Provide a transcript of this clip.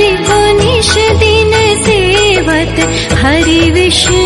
ीवनिष दिन सेवत हरि विष्णु